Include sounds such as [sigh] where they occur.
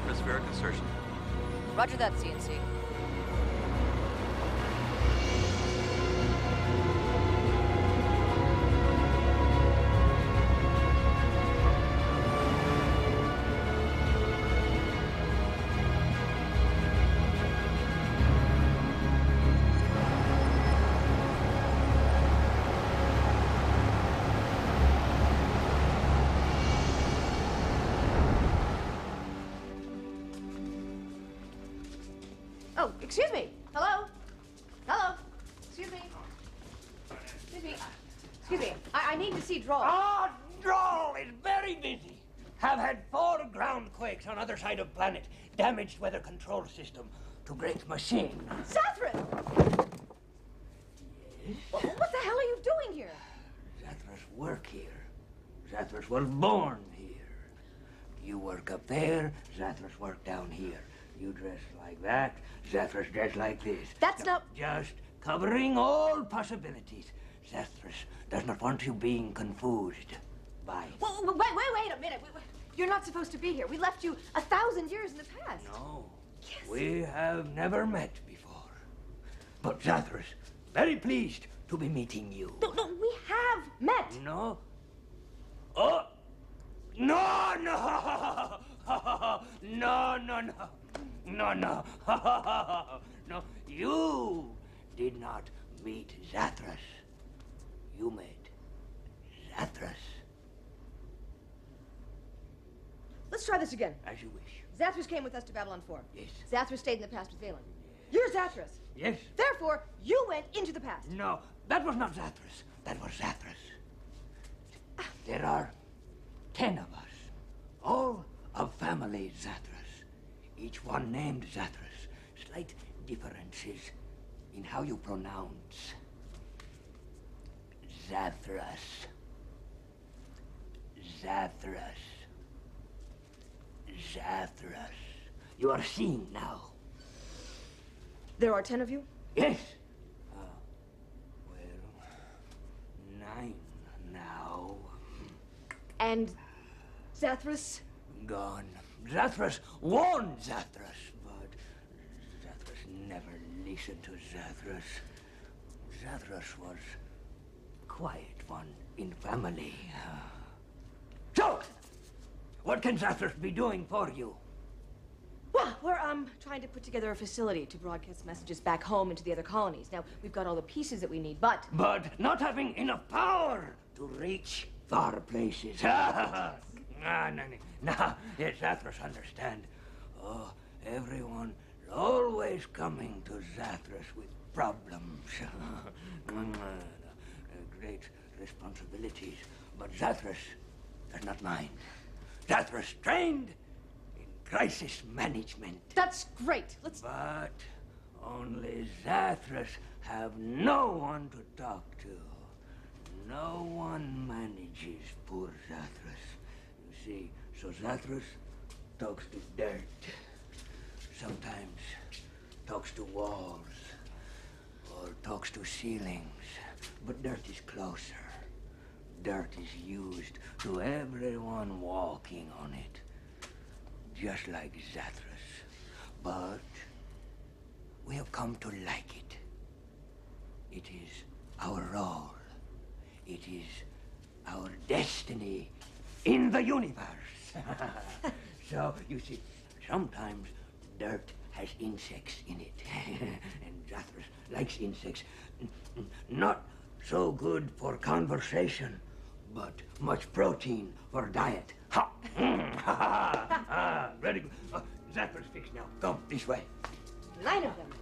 atmospheric insertion. Roger that, C&C. Oh, excuse me. Hello? Hello? Excuse me. Excuse me. Excuse me. I, I need to see Draal. Ah, Draal is very busy. Have had four ground quakes on other side of planet. Damaged weather control system to great machine. Zathras! What, what the hell are you doing here? Zathras work here. Zathras was born here. You work up there, Zathras work down here. You dress like that, Zathras dress like this. That's not- Just covering all possibilities. Zathras does not want you being confused by... Well, wait, wait, wait a minute. You're not supposed to be here. We left you a thousand years in the past. No. Yes. We have never met before. But Zathras, very pleased to be meeting you. No, no, we have met. No. Oh! No, no! [laughs] No, no, no. [laughs] No, no. You did not meet Zathras. You met Zathras, Let's try this again. as you wish. Zathras came with us to Babylon 4. Yes. Zathras stayed in the past with Valen. You're Zathras. Yes? Therefore, you went into the past. No, that was not Zathras. That was Zathras. Ah. There are ten of us, all of family Zathras. Each one named Zathras. Slight differences in how you pronounce Zathras. Zathras. Zathras. You are seeing now. There are ten of you? Yes. Uh, well, nine now. And Zathras? Gone. Zathras warned Zathras, but Zathras never listened to Zathras. Zathras was quiet one in family. So, what can Zathras be doing for you? Well, we're um trying to put together a facility to broadcast messages back home into the other colonies. Now, we've got all the pieces that we need, but But not having enough power to reach far places. [laughs] Ah, no, no, no. No, yes, Zathras understand. Oh, everyone is always coming to Zathras with problems. [laughs] Great responsibilities. But Zathras does not mind. Zathras trained in crisis management. that's great. Let's. But only Zathras have no one to talk to. No one manages poor Zathras. See, so Zathras talks to dirt. Sometimes talks to walls or talks to ceilings. But dirt is closer. Dirt is used to everyone walking on it just like Zathras. But we have come to like it. It is our role. It is our destiny in the universe. [laughs] so, you see, sometimes dirt has insects in it. [laughs] and Zathras likes insects. Not so good for conversation, but much protein for diet. Ha! [laughs] Ha. Very good. Uh, Zathras fixed now. Come, this way. Nine of them.